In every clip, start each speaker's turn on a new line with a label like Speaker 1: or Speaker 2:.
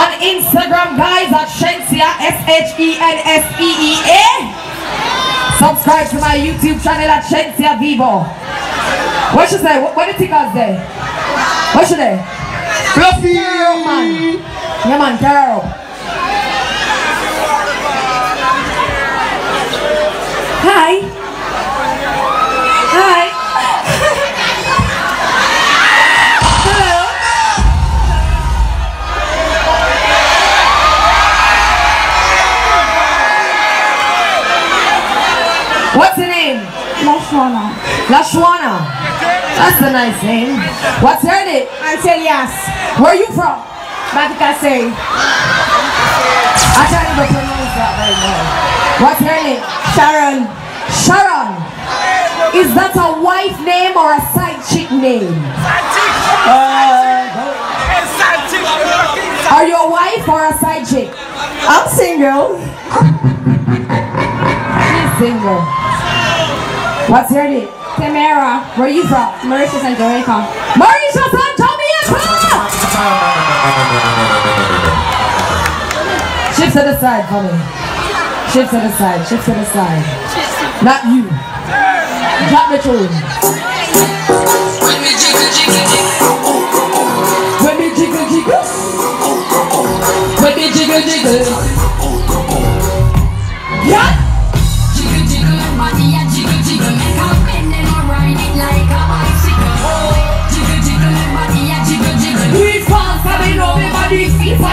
Speaker 1: On Instagram, guys, at Shenseea, S-H-E-N-S-E-E-A. Subscribe to my YouTube channel at Shenseea Vevo. What should say? What, what do you think I say? What should I?
Speaker 2: Fluffy!
Speaker 1: Girl, man. Yeah, man, girl. Hi.
Speaker 3: Lashwana.
Speaker 1: Lashwana. That's a nice name. What's her name?
Speaker 3: Antelias.
Speaker 1: Where are you from?
Speaker 3: Batikase.
Speaker 1: I can't even pronounce that right now. What's her name?
Speaker 3: Sharon.
Speaker 1: Sharon. Is that a wife name or a side chick name? Side chick. Uh, Are you a wife or a side chick?
Speaker 3: I'm single.
Speaker 1: She's single. What's your name?
Speaker 3: Tamara.
Speaker 1: Where are you from?
Speaker 3: Mauritius and Jamaica.
Speaker 1: Mauritius and Jamaica! Shift to the side me. Shift to the side, shift to the side. Not you. Drop the tune. Yeah.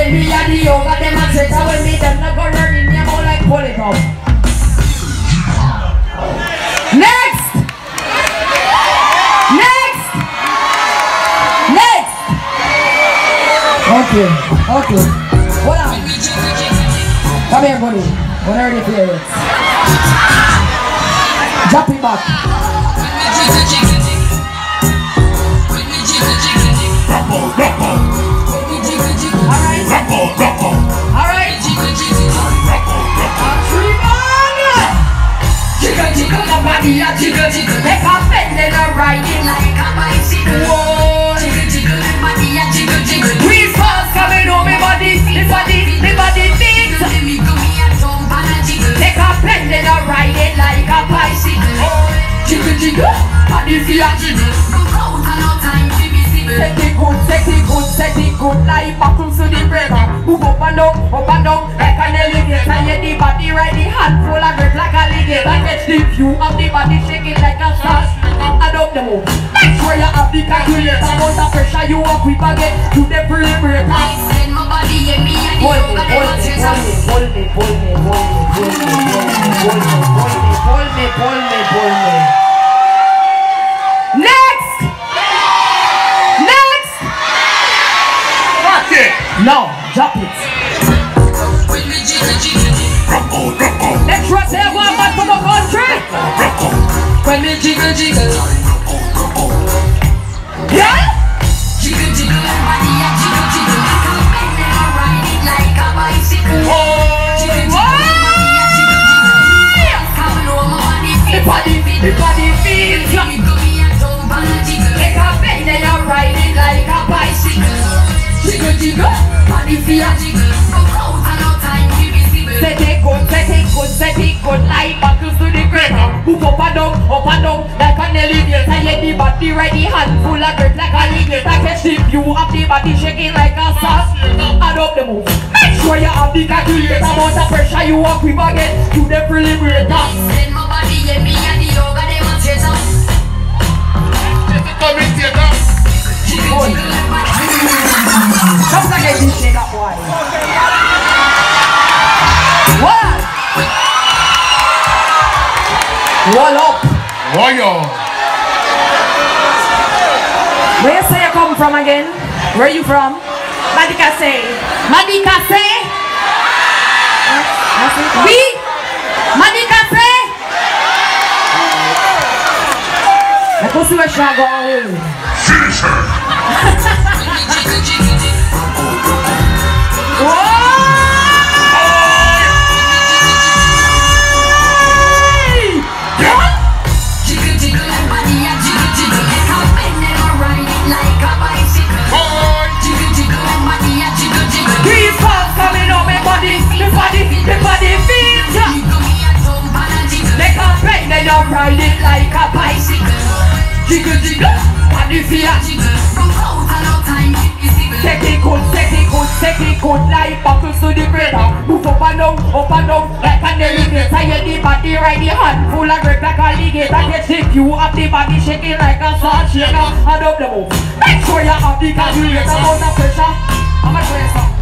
Speaker 1: say
Speaker 4: me
Speaker 1: the
Speaker 4: them set
Speaker 1: away me, them not gonna me like pull it up. Next! Next! Next! Okay, okay. Hold on. Come here, buddy. Whatever the parents. Drop it back.
Speaker 4: Rumble, rumble on, jiggle, jiggle. Jiggle, jiggle, body a jiggle, jiggle.
Speaker 1: A and a riding
Speaker 4: like a bicycle. Jiggle, jiggle, body a jiggle, jiggle.
Speaker 1: Body, body, body beat.
Speaker 4: A and a
Speaker 1: like a bicycle. Jiggle, jiggle, body feel a jiggle.
Speaker 4: Come out and no time give me civil.
Speaker 1: Take it good, take it set it good Like buckles to the breaker Move up and down, up and down Like an alligator Yeah, the body ready Hand full of grip like a alligator Catch the view of the body Shaking like a Add up the move Make sure you have the calculator Amount of pressure you want quick again To the perimeter
Speaker 4: I send my body and me and the
Speaker 1: Hold me, hold me,
Speaker 4: demonstrators.
Speaker 1: hold me, hold me, hold me, hold me, hold me, hold me, hold me, hold me, hold me. Now, drop it. Let's trust everyone back from the country.
Speaker 4: When we jiggle jiggle.
Speaker 1: Yeah?
Speaker 4: Jiggle jiggle body jiggle jiggle like a bicycle. Civil.
Speaker 1: Set it good, set it good, set it good Like buckles to the crater Move up and down, up and down Like an alligator. Yeah, the body ready Hand full of grip like a alligator Catch the view of the body Shaking like a sauce Add up the move. Make sure you have the calculator? Amount of pressure you want quick again. To the preliminator
Speaker 2: Warrior.
Speaker 1: Where you say you come from again? Where you from?
Speaker 3: Madika say.
Speaker 1: Madika say. Oui. Madika say. La pussy was struggle.
Speaker 2: Finish her.
Speaker 4: and
Speaker 1: down, up and down like an elevator. Hear the body right the hand full of grip like a alligator. Get shake you up the body shaking like a salt shaker. And up the move. Make sure you have the calculator amount of pressure. Show you something.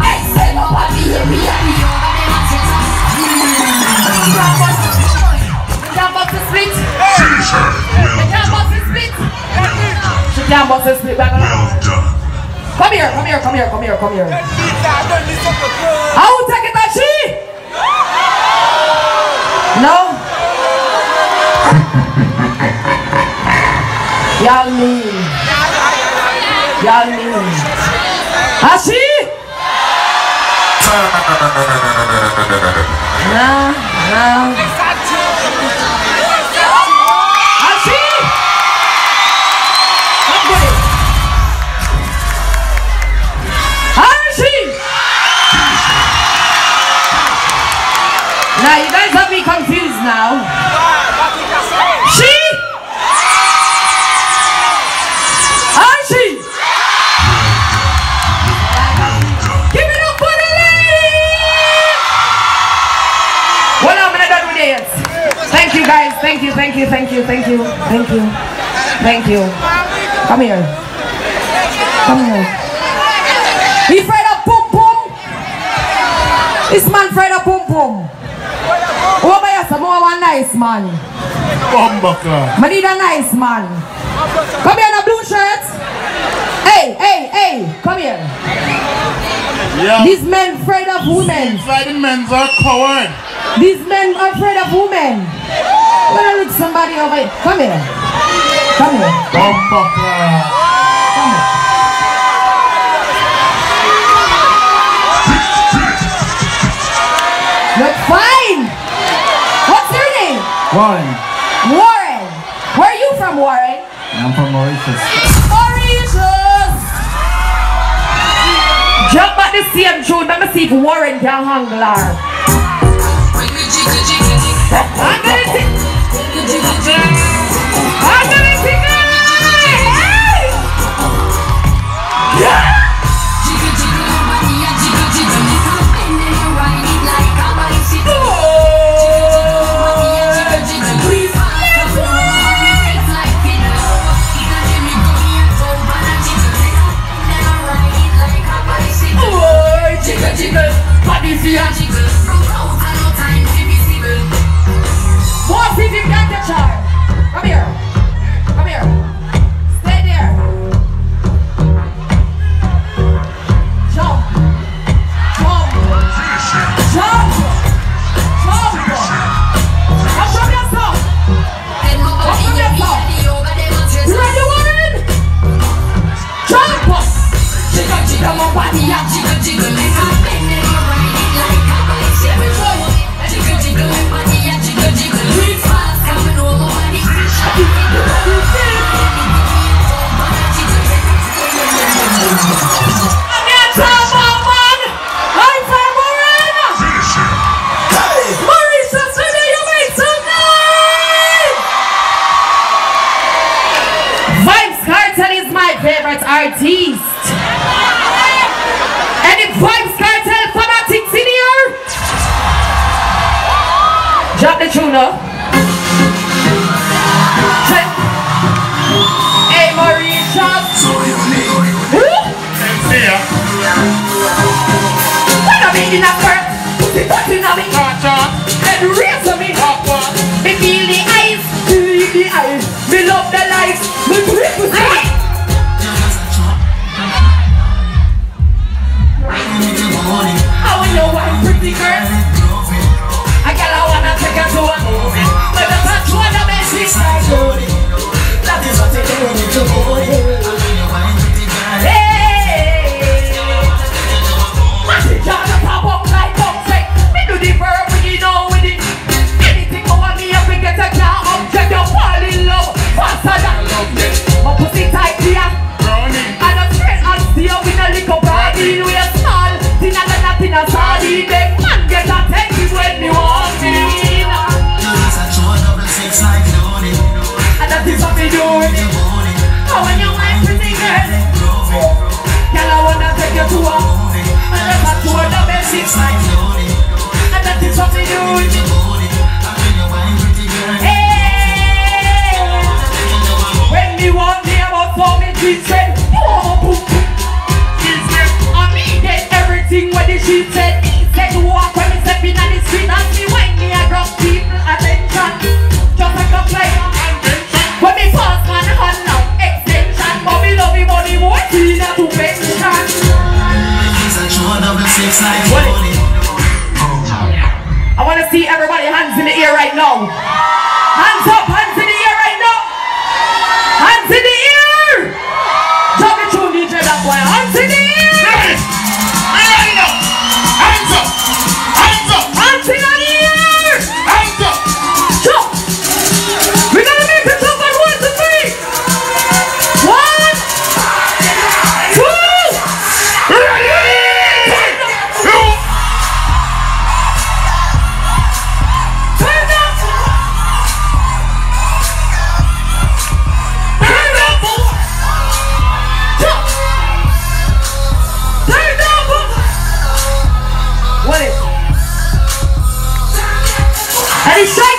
Speaker 4: I say no body here me and the them a set
Speaker 1: Jump up, jump up to split.
Speaker 2: Well
Speaker 1: Jump up
Speaker 2: done.
Speaker 1: to split. She can't bust a split.
Speaker 2: Well done.
Speaker 1: Come here, come here, come here, come here, come here. How take it she? No? Y'all mean. Y'all mean. Ashi? No, no. Now. She?
Speaker 2: Done.
Speaker 1: Give it up for the ladies! I'm. Thank you guys. Thank you, thank you, thank you, thank you, thank you, thank you. Come here. Come here. He fried up boom pum. This man fried up pum pum. Oh, but yes, I'm one nice man.
Speaker 2: Bumbucker.
Speaker 1: I need a nice man. Come here in a blue shirt. Hey, hey, hey, come here.
Speaker 2: Yeah.
Speaker 1: These men afraid of women.
Speaker 2: The men's are coward.
Speaker 1: These men are afraid of women. I'm gonna look somebody over here. Come here. Come here.
Speaker 2: Bumbucker.
Speaker 5: Warren,
Speaker 1: Warren. Where are you from, Warren?
Speaker 5: I'm from Mauritius.
Speaker 1: Mauritius. Jump at the same tune. Let me see if Warren can handle her.
Speaker 4: When we jiggle jiggle
Speaker 1: I'm gonna yeah.
Speaker 4: Jiggle
Speaker 1: Drop the tune up. Check. Hey, Marisha. Who?
Speaker 2: See ya.
Speaker 1: When I'm in a first, put it up in a me.
Speaker 2: Cha-cha.
Speaker 1: And raise on me.
Speaker 2: Papa.
Speaker 1: Me feel the ice, feel the ice. Me love the life, me grip with it. What? I want to see everybody hands in the air right now. Hands up.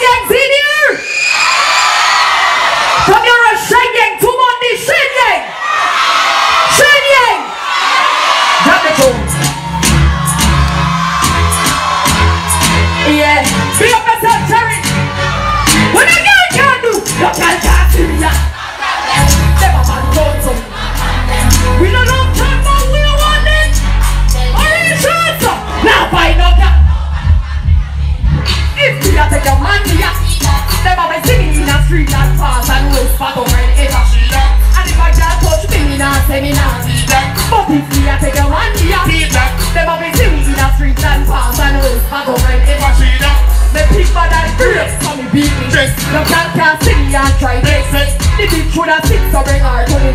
Speaker 1: Xavier! Six year take a one year Them a be things in a street and pass and hoes A go right ever See that Me pick bad and grace me beat me
Speaker 2: Yes
Speaker 1: No cat can sing and try this The bitch would a six so bring her to the